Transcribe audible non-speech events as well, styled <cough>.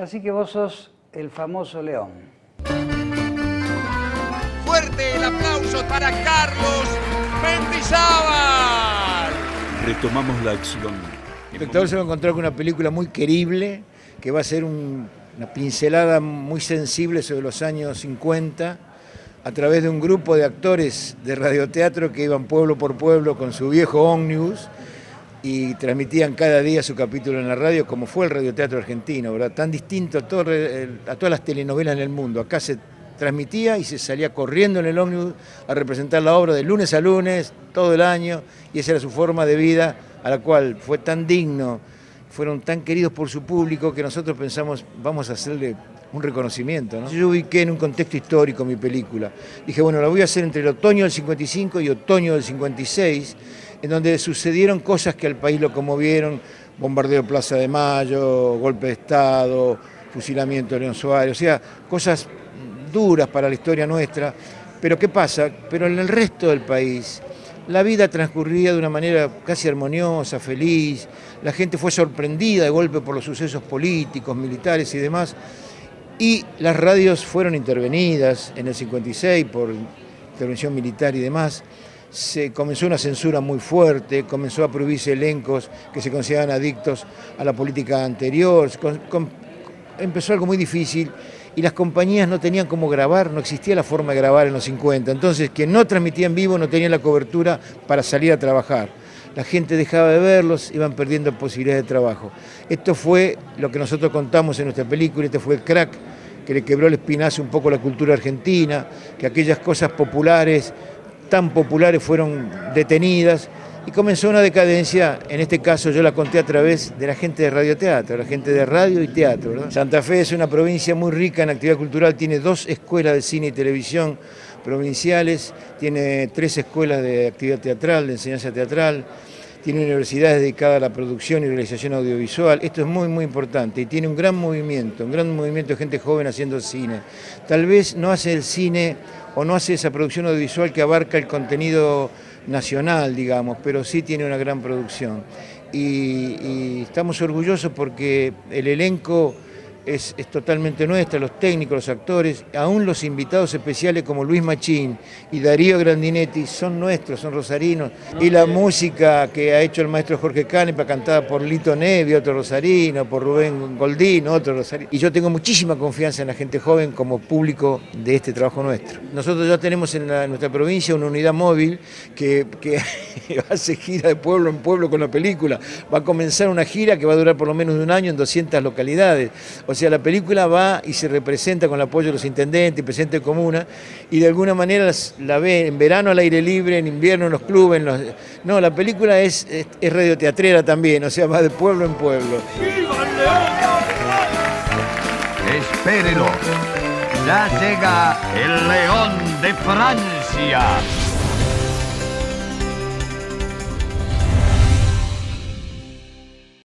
Así que vos sos el famoso león. Fuerte el aplauso para Carlos Mendizábal. Retomamos la acción. El espectador se va a encontrar con una película muy querible, que va a ser un- una pincelada muy sensible sobre los años 50, a través de un grupo de actores de radioteatro que iban pueblo por pueblo con su viejo ómnibus y transmitían cada día su capítulo en la radio, como fue el radioteatro argentino, ¿verdad? Tan distinto a, todo todas las telenovelas en el mundo. Acá se transmitía y se salía corriendo en el ómnibus a representar la obra de lunes a lunes, todo el año, y esa era su forma de vida, a la cual fue tan digno, fueron tan queridos por su público que nosotros pensamos, vamos a hacerle un reconocimiento. ¿no? Yo ubiqué en un contexto histórico mi película. Dije, bueno, la voy a hacer entre el otoño del 55 y otoño del 56, en donde sucedieron cosas que al país lo conmovieron, bombardeo de Plaza de Mayo, golpe de Estado, fusilamiento de León Suárez, o sea, cosas duras para la historia nuestra. Pero ¿qué pasa? Pero en el resto del país la vida transcurría de una manera casi armoniosa, feliz, la gente fue sorprendida de golpe por los sucesos políticos, militares y demás, y las radios fueron intervenidas en el 56 por intervención militar y demás. Se comenzó una censura muy fuerte, comenzó a prohibirse elencos que se consideraban adictos a la política anterior, empezó algo muy difícil y las compañías no tenían cómo grabar, no existía la forma de grabar en los 50. Entonces, quien no transmitía en vivo no tenía la cobertura para salir a trabajar. La gente dejaba de verlos, iban perdiendo posibilidades de trabajo. Esto fue lo que nosotros contamos en nuestra película, este fue el crack que le quebró el espinazo un poco la cultura argentina, que aquellas cosas populares, tan populares, fueron detenidas y comenzó una decadencia, en este caso yo la conté a través de la gente de radioteatro, la gente de radio y teatro. Santa Fe es una provincia muy rica en actividad cultural, tiene dos escuelas de cine y televisión provinciales, tiene tres escuelas de actividad teatral, de enseñanza teatral, tiene universidades dedicadas a la producción y realización audiovisual. Esto es muy, muy importante y tiene un gran movimiento, un gran movimiento de gente joven haciendo cine. Tal vez no hace el cine o no hace esa producción audiovisual que abarca el contenido nacional, digamos, pero sí tiene una gran producción. Y, y estamos orgullosos porque el elenco es, es totalmente nuestra, los técnicos, los actores, aún los invitados especiales como Luis Machín y Darío Grandinetti son nuestros, son rosarinos. Y la música que ha hecho el maestro Jorge Canepa, cantada por Lito Nevi, otro rosarino, por Rubén Goldín, otro rosarino. Y yo tengo muchísima confianza en la gente joven como público de este trabajo nuestro. Nosotros ya tenemos en, nuestra provincia una unidad móvil que, que <laughs> hace gira de pueblo en pueblo con la película. Va a comenzar una gira que va a durar por lo menos un año en 200 localidades. O sea, la película va y se representa con el apoyo de los intendentes y presidentes de comuna y de alguna manera la ve en verano al aire libre, en invierno en los clubes. en los- No, la película es, es, es radioteatrera también, o sea, va de pueblo en pueblo. Espérelo. Ya llega el león de Francia.